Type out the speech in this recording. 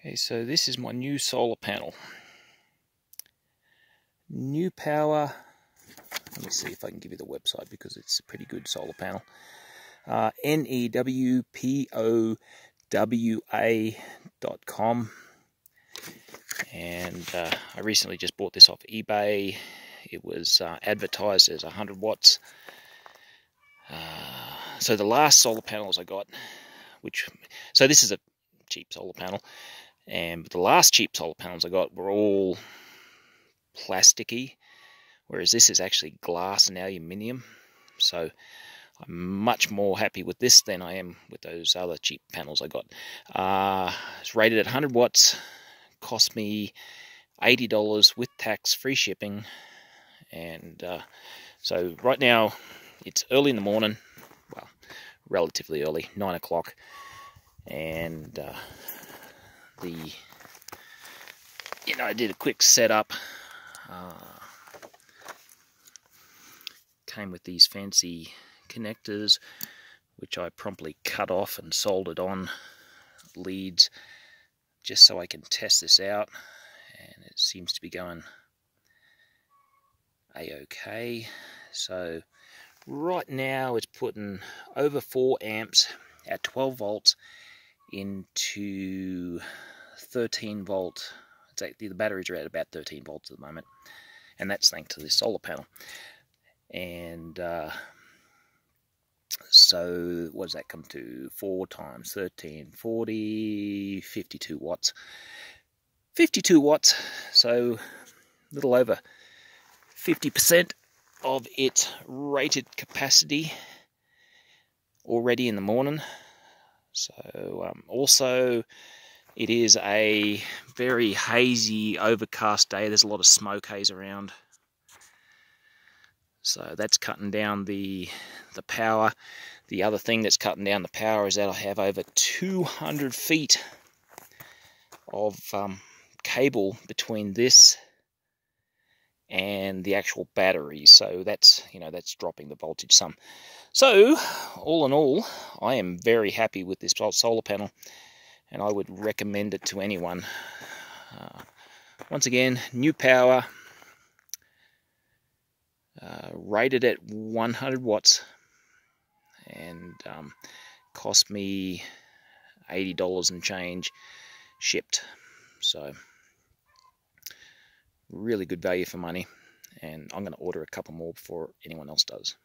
Okay, so this is my new solar panel. Newpowa. Let me see if I can give you the website because it's a pretty good solar panel. Uh, N-E-W-P-O-W-A dot com. And uh, I recently just bought this off eBay. It was uh, advertised as 100 watts. Uh, so the last solar panels I got, which, so this is a cheap solar panel. And the last cheap solar panels I got were all plasticky, whereas this is actually glass and aluminium. So I'm much more happy with this than I am with those other cheap panels I got. Uh, it's rated at 100 watts, cost me $80 with tax, free shipping. And uh, so right now it's early in the morning, well, relatively early, 9 o'clock. And uh, the you know I did a quick setup uh, came with these fancy connectors which I promptly cut off and soldered on leads just so I can test this out and it seems to be going a-okay so right now it's putting over 4 amps at 12 volts into 13 volt. Exactly, the batteries are at about 13 volts at the moment, and that's thanks to this solar panel. And uh, so, what does that come to? 4 times 13, 40, 52 watts. 52 watts, so a little over 50% of its rated capacity already in the morning. So, um, also, it is a very hazy, overcast day. There's a lot of smoke haze around. So that's cutting down the the power. The other thing that's cutting down the power is that I have over 200 feet of um, cable between this and the actual battery. So that's you know that's dropping the voltage some. So all in all, I am very happy with this solar panel and I would recommend it to anyone. Uh, once again, Newpowa, uh, rated at 100 watts, and um, cost me $80 and change shipped. So, really good value for money, and I'm going to order a couple more before anyone else does.